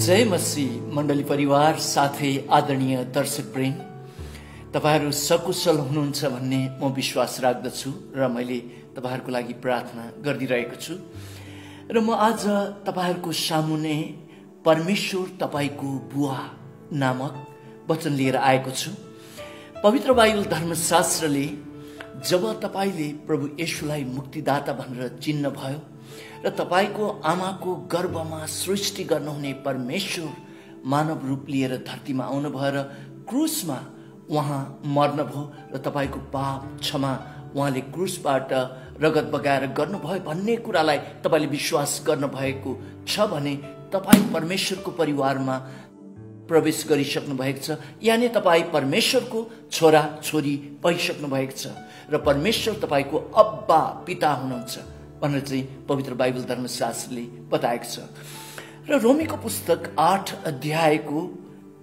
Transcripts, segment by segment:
जय मसी मण्डली परिवार साथै आदरणीय दर्शक प्रेम। तपाईँहरू सकुशल हुनुहुन्छ भन्ने म विश्वास राख्दछु र मैले तपाईँहरूको लागि प्रार्थना गरिदिइरहेको छु। र म आज तपाईँहरूको सामुने परमेश्वर तपाईँको बुवा नामक वचन लिएर आएको छु। पवित्र बाइबल धर्मशास्त्रले जब तपाईँले प्रभु येशुलाई मुक्तिदाता भनेर चिन्न भयो र तपाईँको आमाको गर्भमा सृष्टि गर्नुहुने परमेश्वर मानव रूप लिएर धरतीमा आउनुभयो र क्रुसमा उहाँ मर्नुभयो र तपाईँको पाप क्षमा उहाँले क्रुसबाट रगत बगाएर गर्नुभयो भन्ने कुरालाई तपाईँले विश्वास गर्नुभएको छ भने तपाईँ परमेश्वरको परिवारमा प्रवेश गरिसक्नु भएको छ। यानि तपाईँ परमेश्वरको छोरा छोरी भइसक्नु भएको छ र परमेश्वर तपाईँको अब्बा पिता हुनुहुन्छ। भनेर चाहिँ पवित्र बाइबल धर्मशास्त्रले बताएको छ। र रोमीको पुस्तक आठ अध्यायको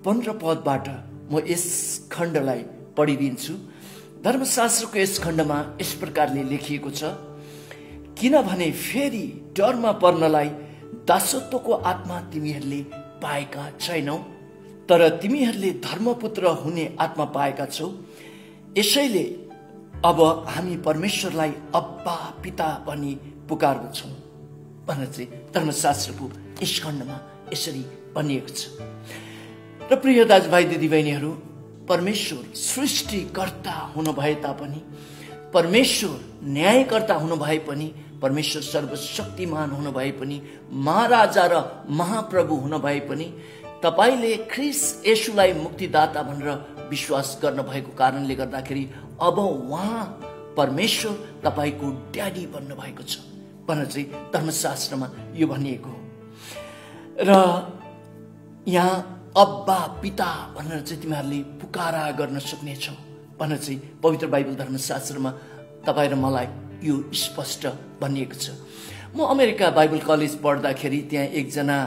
पन्ध्र पदबाट म यस खण्डलाई पढिदिन्छु। धर्मशास्त्रको यस खण्डमा यस प्रकारले लेखिएको छ किनभने फेरि डरमा पर्नलाई दासत्वको आत्मा तिमीहरूले पाएका छैनौ तर तिमीहरूले धर्मपुत्र हुने आत्मा पाएका छौ। यसैले अब हामी परमेश्वरलाई अब्बा पिता भनी पुकार्दछौँ भनेर चाहिँ धर्मशास्त्रको यस खण्डमा यसरी भनिएको छ। र प्रिय दाजुभाइ दिदीबहिनीहरू परमेश्वर सृष्टिकर्ता हुनुभए तापनि परमेश्वर न्यायकर्ता हुनुभए पनि परमेश्वर सर्वशक्तिमान हुनुभए पनि महाराजा र महाप्रभु हुनुभए पनि तपाईँले ख्रिस येसुलाई मुक्तिदाता भनेर विश्वास गर्नुभएको कारणले गर्दाखेरि अब उहाँ परमेश्वर तपाईँको ड्याडी बन्नुभएको छ भनेर चाहिँ धर्मशास्त्रमा यो भनिएको हो। र यहाँ अब्बा पिता भनेर चाहिँ तिमीहरूले पुकारा गर्न सक्नेछौ भनेर चाहिँ पवित्र बाइबल धर्मशास्त्रमा तपाईँ र मलाई यो स्पष्ट भनिएको छ। म अमेरिका बाइबल कलेज पढ्दाखेरि त्यहाँ एकजना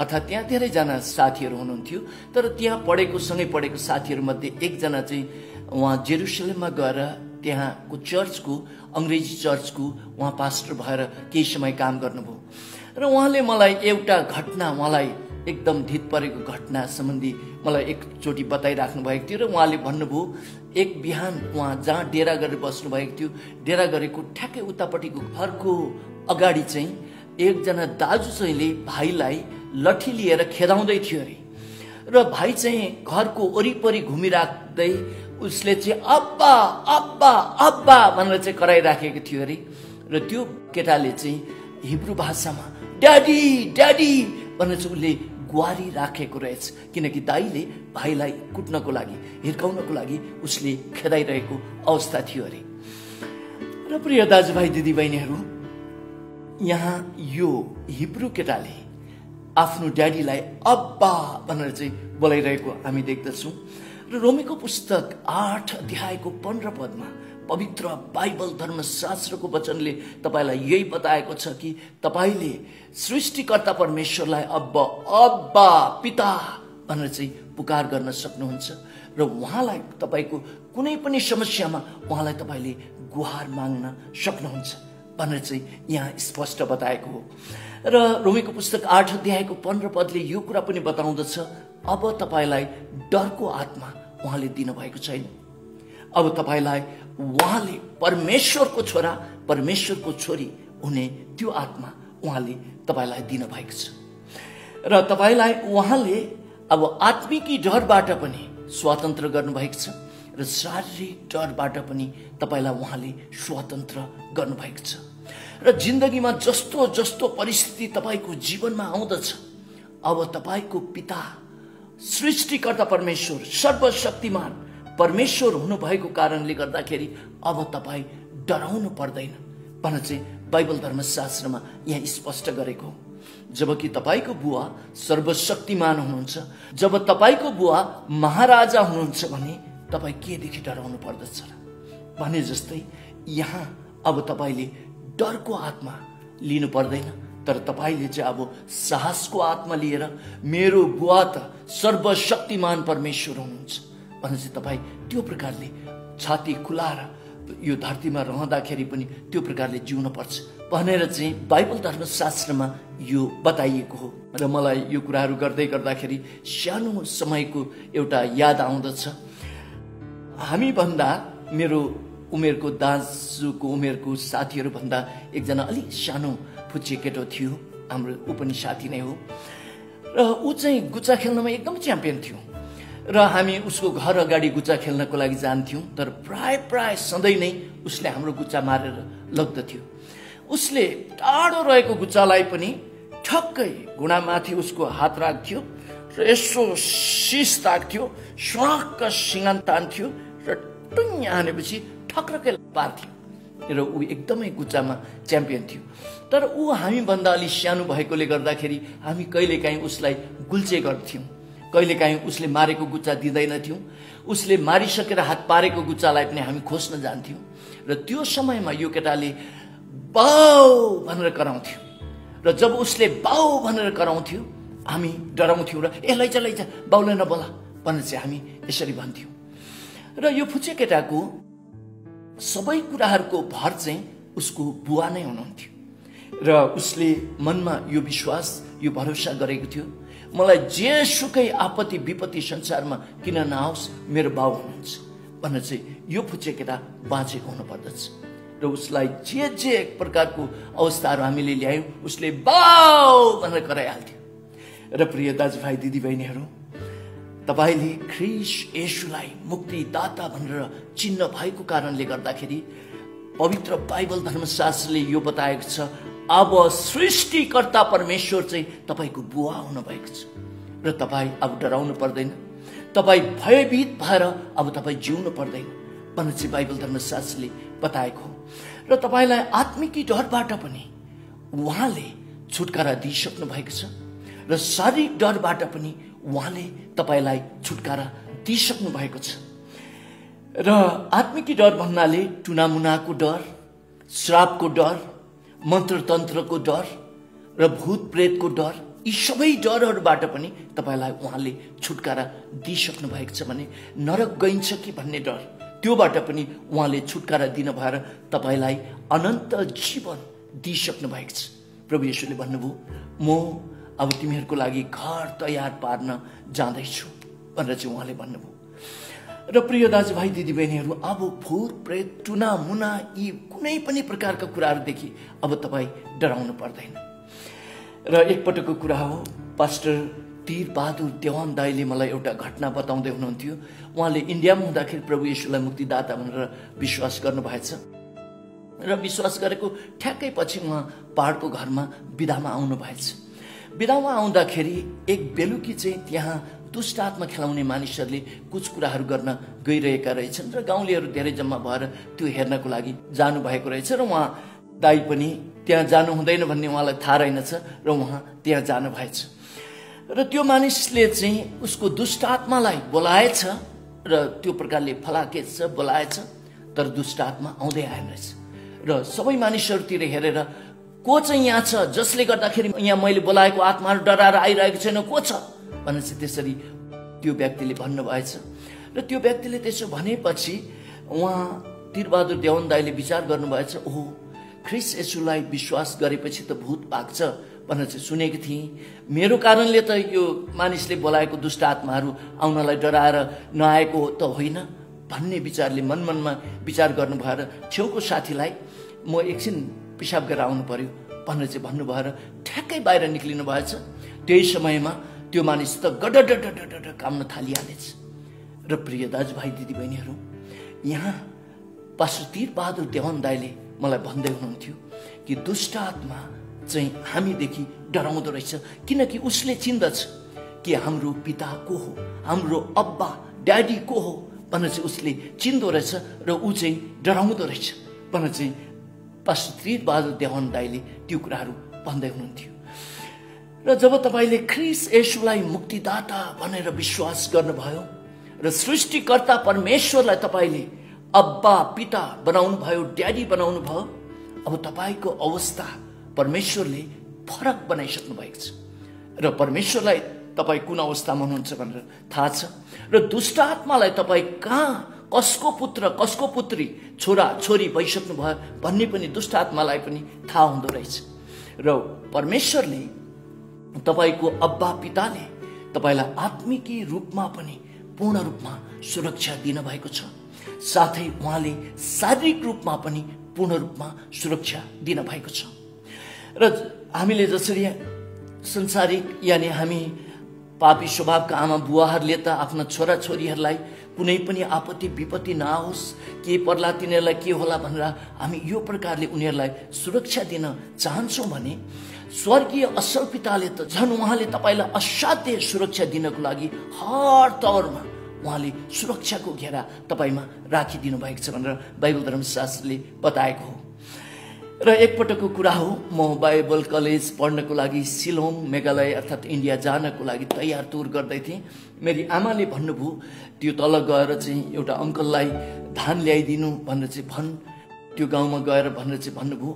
अर्थात् त्यहाँ धेरैजना साथीहरू हुनुहुन्थ्यो तर त्यहाँ पढेको सँगै पढेको साथीहरूमध्ये एकजना चाहिँ उहाँ जेरुसलेममा गएर त्यहाँको चर्चको अङ्ग्रेजी चर्चको उहाँ पास्टर भएर केही समय काम गर्नुभयो। र उहाँले मलाई एउटा घटना उहाँलाई एकदम धित परेको घटना सम्बन्धी मलाई एकचोटि बताइराख्नु भएको थियो र उहाँले भन्नुभयो एक बिहान उहाँ जहाँ डेरा गरेर बस्नुभएको थियो डेरा गरेको ठ्याक्कै उतापट्टिको घरको अगाडि चाहिँ एकजना दाजु चाहिँले भाइलाई लठी लिएर खेदाउँदै थियो अरे। र भाइ चाहिँ घरको वरिपरि घुमिराख्दै उसले चाहिँ अब्बा अब्बा अब्बा भनेर चाहिँ कराइराखेको थियो अरे। र त्यो केटाले चाहिँ हिब्रू भाषामा ड्याडी ड्याडी भनेर चाहिँ उसले गुहारी राखेको रहेछ। किनकि दाईले भाइलाई कुट्नको लागि हिर्काउनको लागि उसले खेदाइरहेको अवस्था थियो अरे। र प्रिय दाजुभाइ दिदीबहिनीहरू यहाँ यो हिब्रू केटाले आफ्नो ड्याडीलाई अब्बा भनेर चाहिँ बोलाइरहेको हामी देख्दछौँ। र रोमीको पुस्तक आठ अध्यायको पन्ध्र पदमा पवित्र बाइबल धर्मशास्त्रको वचनले तपाईँलाई यही बताएको छ कि तपाईँले सृष्टिकर्ता परमेश्वरलाई अब अब्बा पिता भनेर चाहिँ पुकार गर्न सक्नुहुन्छ। र उहाँलाई तपाईँको कुनै पनि समस्यामा उहाँलाई तपाईँले गुहार माग्न सक्नुहुन्छ भनेर चाहिँ यहाँ स्पष्ट बताएको हो। र रोमीको पुस्तक आठ अध्यायको पन्ध्र पदले यो कुरा पनि बताउँदछ अब तपाईँलाई डरको आत्मा उहाँले दिनुभएको छैन। अब तपाईँलाई उहाँले परमेश्वरको छोरा परमेश्वरको छोरी हुने त्यो आत्मा उहाँले तपाईँलाई दिनुभएको छ। र तपाईँलाई उहाँले अब आत्मिकी डरबाट पनि स्वतन्त्र गर्नुभएको छ र शारीरिक डरबाट पनि तपाईँलाई उहाँले स्वतन्त्र गर्नुभएको छ। र जिन्दगीमा जस्तो जस्तो परिस्थिति तपाईँको जीवनमा आउँदछ अब तपाईँको पिता सृष्टिकर्ता परमेश्वर सर्वशक्तिमान परमेश्वर हुनुभएको कारणले गर्दाखेरि अब तपाईँ डराउनु पर्दैन। भनेर चाहिँ बाइबल धर्मशास्त्रमा यहाँ स्पष्ट गरेको हो। जबकि तपाईँको बुवा सर्वशक्तिमान हुनुहुन्छ जब तपाईँको बुवा महाराजा हुनुहुन्छ भने तपाईँ केदेखि डराउनु पर्दछ भने जस्तै यहाँ अब तपाईँले डरको आत्मा लिनु पर्दैन। तर तपाईँले चाहिँ अब साहसको आत्मा लिएर मेरो बुवा त सर्वशक्तिमान परमेश्वर हुनुहुन्छ। भने चाहिँ तपाईँ त्यो प्रकारले छाती खुलाएर यो धरतीमा रहँदाखेरि पनि त्यो प्रकारले जिउन पर्छ भनेर चाहिँ बाइबल धर्मशास्त्रमा यो बताइएको हो। र मलाई यो कुराहरू गर्दै गर्दाखेरि सानो समयको एउटा याद आउँदछ। हामीभन्दा मेरो उमेरको दाजुको उमेरको साथीहरूभन्दा एकजना अलिक सानो फुच्चे केटो थियो। हाम्रो ऊ पनि साथी नै हो। र ऊ चाहिँ गुच्चा खेल्नमा एकदम च्याम्पियन थियो। र हामी उसको घर अगाडि गुच्चा खेल्नको लागि जान्थ्यौँ तर प्राय प्राय सधैँ नै उसले हाम्रो गुच्चा मारेर लग्दथ्यो। उसले टाढो रहेको गुच्चालाई पनि ठक्कै घुँडामाथि उसको हात राख्थ्यो र यसो सिस ताक्थ्यो स्वाक्क सिँगान तान्थ्यो र टुङ्ग हानेपछि ठक्रकै पार्थ्यो र ऊ एकदमै गुच्चामा च्याम्पियन थियो। तर ऊ हामीभन्दा अलिक सानो भएकोले गर्दाखेरि हामी कहिलेकाहीँ उसलाई गुल्चे गर्थ्यौँ। कहिलेकाहीँ उसले मारेको गुच्चा दिँदैनथ्यौँ। उसले मारिसकेर हात पारेको गुच्चालाई पनि हामी खोज्न जान्थ्यौँ र त्यो समयमा यो केटाले बाउ भनेर कराउँथ्यो। र जब उसले बाउ भनेर कराउँथ्यो हामी डराउँथ्यौँ र ए लैजा लैजा बाउले नबोला भनेर चाहिँ हामी यसरी भन्थ्यौँ। र यो फुचे केटाको सबै कुराहरूको भर चाहिँ उसको बुवा नै हुनुहुन्थ्यो। र उसले मनमा यो विश्वास यो भरोसा गरेको थियो मलाई जे सुकै आपत्ति विपत्ति संसारमा किन नआओस् मेरो बाउ हुनुहुन्छ। भनेर चाहिँ यो फुचे केटा बाँचेको हुनुपर्दछ। र उसलाई जे जे एक प्रकारको अवस्थाहरू हामीले ल्यायौँ उसले बाउ भनेर कराइहाल्थ्यो। र प्रिय दाजुभाइ दिदीबहिनीहरू तपाईँले ख्रिस येसुलाई मुक्तिदाता भनेर चिन्ह भएको कारणले गर्दाखेरि पवित्र बाइबल धर्मशास्त्रले यो बताएको छ अब सृष्टिकर्ता परमेश्वर चाहिँ तपाईँको बुवा हुनुभएको छ। र तपाईँ अब डराउनु पर्दैन। तपाईँ भयभीत भएर अब तपाईँ जिउनु पर्दैन। भनेर चाहिँ बाइबल धर्मशास्त्रले बताएको हो। र तपाईँलाई आत्मिकी डरबाट पनि उहाँले छुटकारा दिइसक्नु भएको छ। र शारीरिक डरबाट पनि उहाँले तपाईँलाई छुटकारा दिइसक्नु भएको छ। र आत्मिकी डर भन्नाले टुनामुनाको डर श्रापको डर मन्त्रतन्त्रको डर र भूत प्रेतको डर यी सबै डरहरूबाट पनि तपाईँलाई उहाँले छुटकारा दिइसक्नु भएको छ भने नरक गइन्छ कि भन्ने डर त्योबाट पनि उहाँले छुटकारा दिनु भएर तपाईँलाई अनन्त जीवन दिइसक्नु भएको छ। प्रभु यशुले भन्नुभयो म अब तिमीहरूको लागि घर तयार पार्न जाँदैछु भनेर चाहिँ उहाँले भन्नुभयो। र प्रिय दाजुभाइ दिदीबहिनीहरू अब भूत प्रेत टुना मुना यी कुनै पनि प्रकारका कुराहरूदेखि अब तपाईँ डराउनु पर्दैन। र एकपटकको कुरा हो पास्टर बहादुर देवान दाईले मलाई एउटा घटना बताउँदै हुनुहुन्थ्यो। उहाँले इन्डियामा हुँदाखेरि प्रभु यीशुलाई मुक्तिदाता भनेर विश्वास गर्नुभएछ। र विश्वास गरेको ठ्याक्कै पछि उहाँ पहाडको घरमा विधामा आउनु भएछ विधामा आउँदाखेरि एक बेलुकी चाहिँ त्यहाँ दुष्ट आत्मा खेलाउने मानिसहरूले कुछ कुराहरू गर्न गइरहेका रहेछन् र गाउँलेहरू धेरै जम्मा भएर त्यो हेर्नको लागि जानुभएको रहेछ र उहाँ दाई पनि त्यहाँ जानु हुँदैन भन्ने उहाँलाई थाहा रहेनछ र उहाँ त्यहाँ जानु भएछ र त्यो मानिसले चाहिँ उसको दुष्ट आत्मालाई बोलाएछ र त्यो प्रकारले फलाकेछ बोलाएछ तर दुष्ट आत्मा आउँदै आएन रहेछ। र सबै मानिसहरूतिर हेरेर को चाहिँ यहाँ छ? जसले गर्दाखेरि यहाँ मैले बोलाएको आत्माहरू डराएर आइरहेको छैन को छ? भनेर चाहिँ त्यसरी त्यो व्यक्तिले भन्नुभएछ। र त्यो व्यक्तिले त्यसो भनेपछि उहाँ तिरबहादुर देवन दाईले विचार गर्नुभएछ ओहो ख्रिस यसुलाई विश्वास गरेपछि त भूत पाक्छ भनेर चाहिँ सुनेको थिएँ। मेरो कारणले त यो मानिसले बोलाएको दुष्ट आत्माहरू आउनलाई डराएर नआएको त होइन भन्ने विचारले मन मनमा विचार गर्नु भएर छेउको साथीलाई म एकछिन पिसाब गरेर आउनु पर्यो। भनेर चाहिँ भन्नु भएर ठ्याक्कै बाहिर निक्लिनु भएछ त्यही समयमा त्यो मानिस त गडडडडड काम्न थालिहालेछ। र प्रिय दाजुभाइ दिदीबहिनीहरू यहाँ पास्टर बहादुर देवन दाईले मलाई भन्दै हुनुहुन्थ्यो कि दुष्ट आत्मा चाहिँ हामीदेखि डराउँदो रहेछ किनकि उसले चिन्दछ कि हाम्रो पिता को हो हाम्रो अब्बा ड्याडी को हो। भनेर चाहिँ उसले चिन्दो रहेछ र ऊ चाहिँ डराउँदो रहेछ। भनेर चाहिँ पास्टर बहादुर देवन दाईले त्यो कुराहरू भन्दै हुनुहुन्थ्यो। र जब तपाईँले ख्रिस येसुलाई मुक्तिदाता भनेर विश्वास गर्नुभयो र सृष्टिकर्ता परमेश्वरलाई तपाईँले अब्बा पिता बनाउनु भयो ड्याडी बनाउनु भयो अब तपाईँको अवस्था परमेश्वरले फरक बनाइसक्नु भएको छ। र परमेश्वरलाई तपाईँ कुन अवस्थामा हुनुहुन्छ भनेर थाहा छ। र दुष्ट आत्मालाई तपाईँ कहाँ कसको पुत्र कसको पुत्री छोरा छोरी भइसक्नु भयो भन्ने पनि दुष्ट आत्मालाई पनि थाहा हुँदो रहेछ। र परमेश्वरले तपाईँको अब्बा पिताले तपाईँलाई आत्मिकी रूपमा पनि पूर्ण रूपमा सुरक्षा दिनुभएको छ। साथै उहाँले शारीरिक रूपमा पनि पूर्ण रूपमा सुरक्षा दिनुभएको छ। र हामीले जसरी संसारिक यानि हामी पापी स्वभावका आमा बुवाहरूले त आफ्ना छोराछोरीहरूलाई कुनै पनि आपत्ति विपत्ति नआओस् के पर्ला तिनीहरूलाई के होला भनेर हामी यो प्रकारले उनीहरूलाई सुरक्षा दिन चाहन्छौँ भने स्वर्गीय असल पिताले त झन् उहाँले तपाईँलाई असाध्य सुरक्षा दिनको लागि हर तवरमा उहाँले सुरक्षाको घेरा तपाईँमा राखिदिनु भएको छ भनेर बाइबल धर्मशास्त्रले बताएको हो। र एकपटकको कुरा हो म बाइबल कलेज पढ्नको लागि सिलोङ मेघालय अर्थात् इन्डिया जानको लागि तयार तुर गर्दै थिएँ। मेरी आमाले भन्नुभयो त्यो तल गएर चाहिँ एउटा अङ्कललाई धान ल्याइदिनु भनेर चाहिँ भन्। त्यो गाउँमा गएर भनेर चाहिँ भन्नुभयो।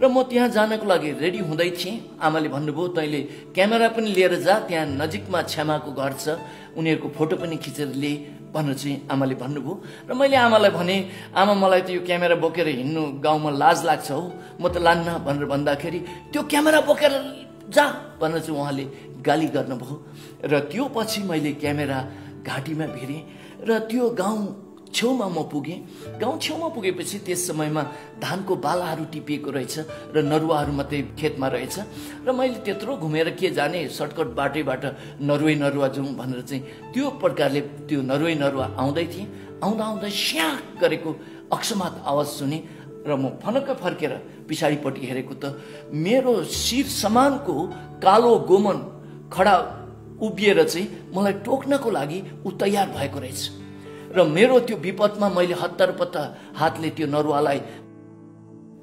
र म त्यहाँ जानको लागि रेडी हुँदै थिएँ। आमाले भन्नुभयो तैँले क्यामेरा पनि लिएर जा त्यहाँ नजिकमा छ्यामाको घर छ। उनीहरूको फोटो पनि खिचेर लिए भनेर चाहिँ आमाले भन्नुभयो। र मैले आमालाई भने आमा मलाई त यो क्यामेरा बोकेर हिँड्नु गाउँमा लाज लाग्छ हौ। म त लान्न भनेर भन्दाखेरि त्यो क्यामेरा बोकेर जा भनेर चाहिँ उहाँले गाली गर्नुभयो। र त्यो पछि मैले क्यामेरा घाँटीमा भिरेँ। र त्यो गाउँ छेउमा म पुगेँ। गाउँ छेउमा पुगेपछि त्यस समयमा धानको बालाहरू टिपिएको रहेछ र नरुवाहरू मात्रै खेतमा रहेछ। र मैले त्यत्रो घुमेर के जाने सर्टकट बाटैबाट नरुवे नरुवा जाउँ भनेर चाहिँ त्यो प्रकारले त्यो नरुवे नरुवा आउँदै थिएँ। आउँदा आउँदा स्याक गरेको अक्षमात आवाज सुने र म फनक्क फर्केर पछाडिपट्टि हेरेको त मेरो शिर समानको कालो गोमन खडा उभिएर चाहिँ मलाई टोक्नको लागि ऊ तयार भएको रहेछ। र मेरो त्यो विपदमा मैले हत्तर पत्ता हातले त्यो नरुवालाई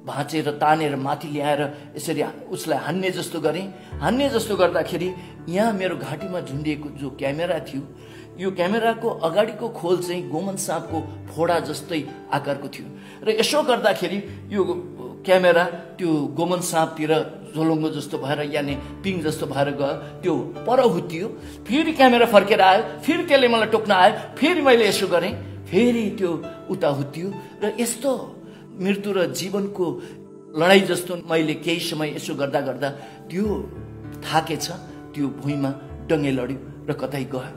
भाँचेर तानेर माथि ल्याएर यसरी उसलाई हान्ने जस्तो गरेँ। हान्ने जस्तो गर्दाखेरि यहाँ मेरो घाँटीमा झुन्डिएको जो क्यामेरा थियो यो क्यामेराको अगाडिको खोल चाहिँ गोमन साँपको फोडा जस्तै आकारको थियो। र यसो गर्दाखेरि यो क्यामेरा त्यो गोमन साँपतिर झोलुङ्गो जस्तो भएर यानि पिङ जस्तो भएर गयो। त्यो पर हुत्तियो फेरि क्यामेरा फर्केर आयो। फेरि त्यसले मलाई टोक्न आयो। फेरि मैले यसो गरेँ। फेरि त्यो उता हुत्तियो र यस्तो मृत्यु र जीवनको लडाइँ जस्तो मैले केही समय यसो गर्दा गर्दा त्यो थाकेछ। त्यो भुइँमा डङ्गे लड्यो र कतै गयो।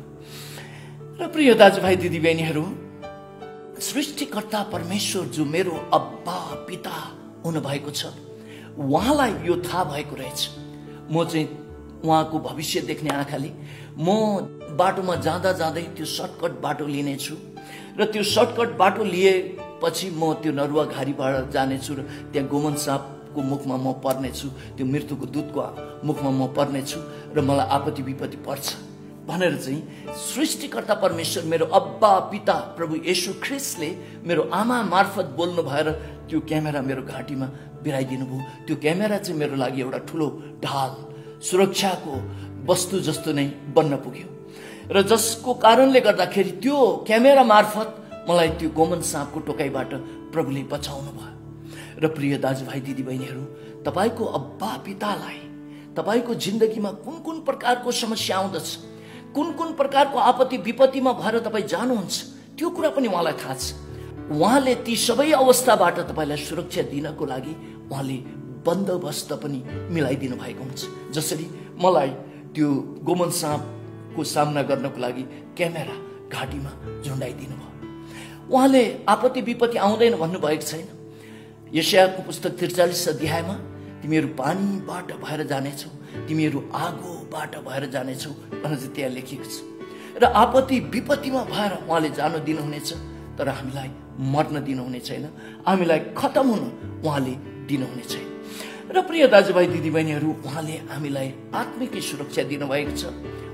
र प्रिय दाजुभाइ दिदीबहिनीहरू सृष्टिकर्ता परमेश्वर जो मेरो अब्बा पिता हुनुभएको छ। उहाँलाई यो थाहा भएको रहेछ। म चाहिँ उहाँको भविष्य देख्ने आँखाले म बाटोमा जाँदा जाँदै त्यो सर्टकट बाटो लिनेछु र त्यो सर्टकट बाटो लिएपछि म त्यो नरुवा घारीबाट जानेछु र त्यहाँ गोमन सापको मुखमा म पर्नेछु त्यो मृत्युको दुधको मुखमा म पर्नेछु र मलाई आपत्ति विपत्ति पर्छ भनेर चाहिँ सृष्टिकर्ता परमेश्वर मेरो अब्बा पिता प्रभु येशु ख्रिसले मेरो आमा मार्फत बोल्नु भएर त्यो क्यामेरा मेरो घाँटीमा बिराइदिनु भयो त्यो क्यामेरा चाहिँ मेरो लागि एउटा ठुलो ढाल। सुरक्षाको वस्तु जस्तो नै बन्न पुग्यो। र जसको कारणले गर्दाखेरि त्यो क्यामेरा मार्फत मलाई त्यो गोमन साँपको टोकाइबाट प्रभुले बचाउनु भयो र प्रिय दाजुभाइ दिदीबहिनीहरू तपाईँको अब्बा पितालाई तपाईँको जिन्दगीमा कुन कुन प्रकारको समस्या आउँदछ कुन कुन प्रकारको आपत्ति विपत्तिमा भएर तपाईँ जानुहुन्छ त्यो कुरा पनि उहाँलाई थाहा छ। उहाँले ती सबै अवस्थाबाट तपाईँलाई सुरक्षा दिनको लागि उहाँले बन्दोबस्त पनि मिलाइदिनु भएको हुन्छ। जसरी मलाई त्यो गोमन साँपको सामना गर्नको लागि क्यामेरा घाँटीमा झुन्डाइदिनु भयो। उहाँले आपत्ति विपत्ति आउँदैन भन्नुभएको छैन। यसियाको पुस्तक त्रिचालिस अध्यायमा तिमीहरू पानीबाट भएर जानेछौ तिमीहरू आगोबाट भएर जानेछौ भनेर त्यहाँ लेखिएको छ। र आपत्ति विपत्तिमा भएर उहाँले जानु दिनुहुनेछ तर हामीलाई मर्न दिनुहुने छैन। हामीलाई खतम हुन उहाँले दिनुहुने छैन। र प्रिय दाजुभाइ दिदीबहिनीहरू उहाँले हामीलाई आत्मिक सुरक्षा दिनुभएको छ।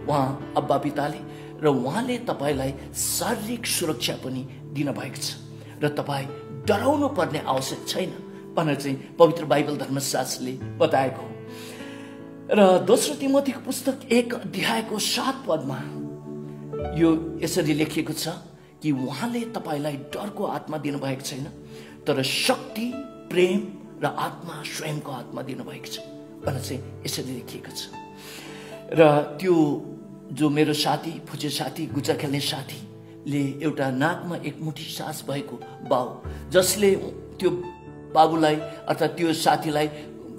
उहाँ अब्बा पिताले र उहाँले तपाईँलाई शारीरिक सुरक्षा पनि दिनुभएको छ। र तपाईँ डराउनु पर्ने आवश्यक छैन भनेर चाहिँ पवित्र बाइबल धर्मशास्त्रले बताएको हो। र दोस्रो तिमोथीको पुस्तक एक अध्यायको सात पदमा यो यसरी लेखिएको छ कि उहाँले तपाईँलाई डरको आत्मा दिनुभएको छैन तर शक्ति प्रेम र आत्मा स्वयंको आत्मा दिनुभएको छ भनेर चाहिँ यसरी लेखिएको छ। र त्यो जो मेरो साथी फुचे साथी गुचा खेल्ने साथी ले एउटा नाकमा एक मुठी सास भएको बाउ जसले त्यो बाबुलाई अर्थात् त्यो साथीलाई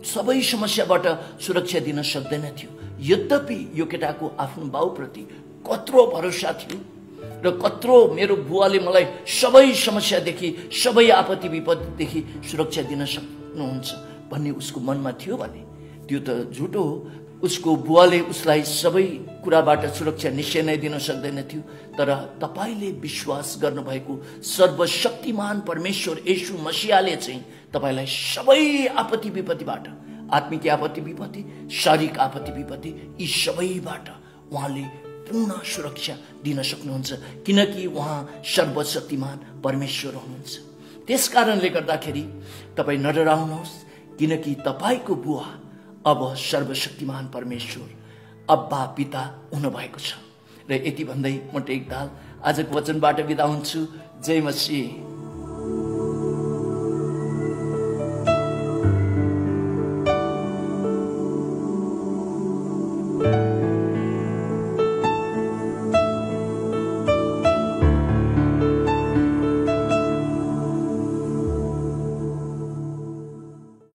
सबै समस्याबाट सुरक्षा दिन सक्दैन थियो। यद्यपि यो केटाको आफ्नो बाउप्रति कत्रो भरोसा थियो र कत्रो मेरो बुवाले मलाई सबै समस्यादेखि सबै आपत्ति विपत्तिदेखि सुरक्षा दिन सक्नुहुन्छ भन्ने उसको मनमा थियो भने त्यो त झुटो हो। उसको बुवाले उसलाई सबै कुराबाट सुरक्षा निश्चय नै दिन सक्दैन थियो। तर तपाईँले विश्वास गर्नुभएको सर्वशक्तिमान परमेश्वर यशु मसियाले चाहिँ तपाईँलाई सबै आपत्ति विपत्तिबाट आत्मिक आपत्ति विपत्ति शारीरिक आपत्ति विपत्ति यी सबैबाट उहाँले पूर्ण सुरक्षा दिन सक्नुहुन्छ। किनकि उहाँ सर्वशक्तिमान परमेश्वर हुनुहुन्छ। त्यस कारणले गर्दाखेरि तपाईँ नडराउनुहोस् किनकि तपाईँको बुवा अब सर्वशक्तिमान परमेश्वर अब्बा पिता हुनुभएको छ। र यति भन्दै म टेक दाल आजको वचनबाट बिदा हुन्छु। जय मसी